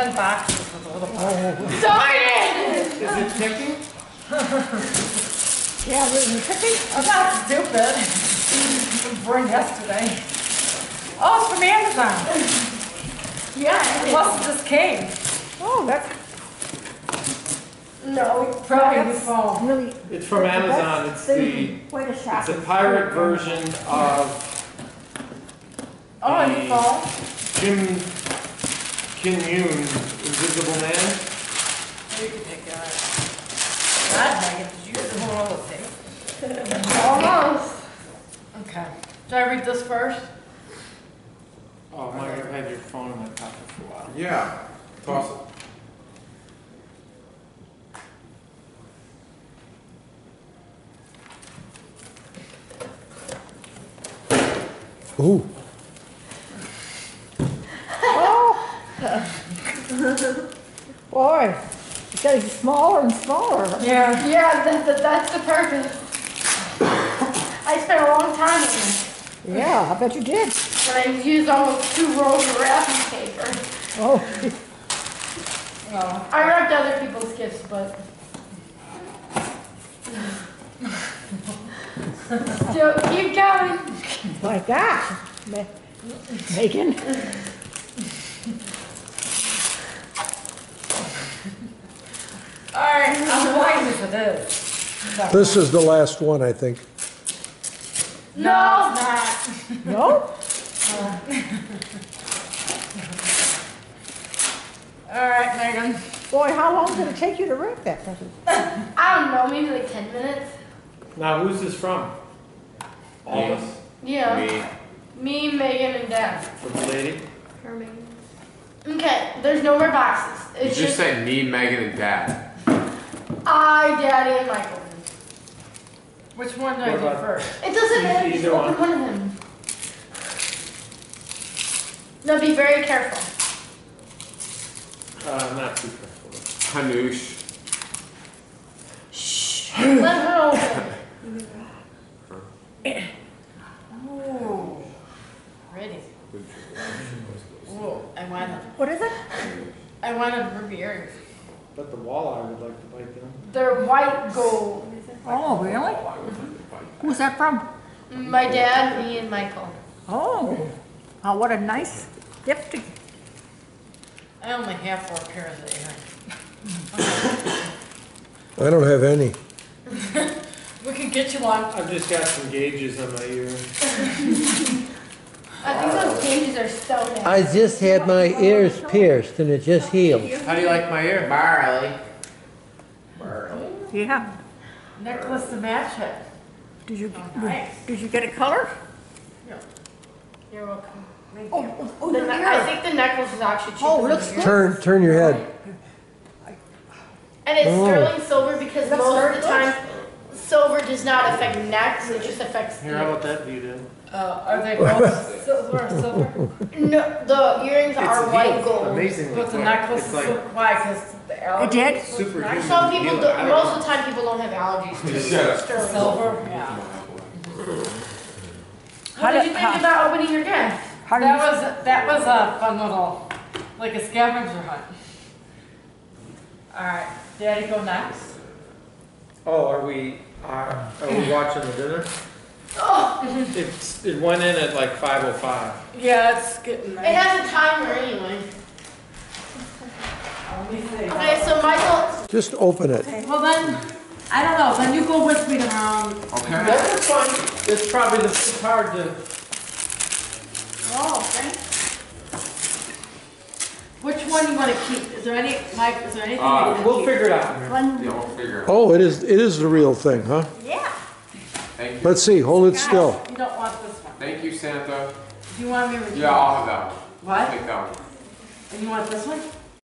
ten boxes with a little. Darn it! Is it ticking? Yeah, really tricky. I'm not stupid. It was born yesterday. Oh, it's from Amazon. Yeah. Plus, it just came. Oh, that's No. Probably your that's phone. really. It's from that's Amazon. It's the, thing. Way to shop. it's a pirate version of Oh, a new The- phone? Jim Kim Yoon, Invisible Man. You can. God, Megan, did you get the whole other thing? Almost. Okay. Should I read this first? Oh, Mike, I've had your phone in my pocket for a while. Yeah, toss it. Ooh, Boy, it's getting smaller and smaller. Yeah. Yeah, that, that, that's the purpose. I spent a long time in it. Yeah, I bet you did. And I used almost two rolls of wrapping paper. Oh, Oh. I wrapped other people's gifts, but. Still, keep going. like that. Ma- Megan. All right, I'm white as it is. This is the last one, I think. No. It's not. No? Uh. All right, Megan. Boy, how long did it take you to wrap that? I don't know, maybe like 10 minutes. Now, who's this from? All of us? Yeah. Me, Megan, and Dad. For the lady? Her, Megan. Okay, there's no more boxes. You It's just just said me, Megan, and Dad. I, Daddy, and Michael. Which one do I What do first? It doesn't matter, just open one of them. Now be very careful. Uh, not too careful. Hanoush. Let her open. Ooh. Ready. Ooh, I want, What is it? I wanted ruby earrings. But the walleye would like to bite them. They're white gold. Oh, really? Who's that from? My dad, me, and Michael. Oh, oh, what a nice gift. to- I only have four pairs of earrings. I don't have any. We can get you one. I've just got some gauges on my ear. I think those gauges are so nice. I just had my ears pierced and it just healed. How do you like my ear? Marley. Marley. Yeah. Necklace to match it. Did you, oh, Nice. did you get a color? You're welcome. Oh, oh, oh, The I think the necklace is actually oh, cheaper. Oh, looks good. Turn, turn your head. And it's Oh. sterling silver because That's most of the time, silver does not affect necks, it just affects Here, how the. about that view then? Uh, are they both silver or silver? No, the earrings are It's white healed gold. Amazingly But the quick. necklace It's is, like sil- why, because the allergies? did? superhuman. Some people, healing. do, I don't most of the time, people don't have allergies to Shut up. sterling silver. Silver, yeah. How What did did- you think how- about opening your gift? How do That you, was, that was a fun little, like a scavenger hunt. All right, Daddy, go next. Oh, are we, are, are we watching the dinner? Oh, It's, it went in at like five oh five. Yeah, it's getting it nice. has a timer anyway. Let me see. Okay, so Michael, Just open it. Well then, I don't know, then you go with me around. Um, okay. That's fine. It's probably the, it's hard to, oh, okay. Which one you wanna keep? Is there any, Mike, is there anything you Uh, wanna we'll keep? figure it out. one, Yeah, we'll figure it out. Oh, it is, it is the real thing, huh? yeah. Thank you. Let's see, hold it still. You don't want this one. Thank you, Santa. Do you want me to? Yeah, I'll have that one. What? Take that one. And you want this one?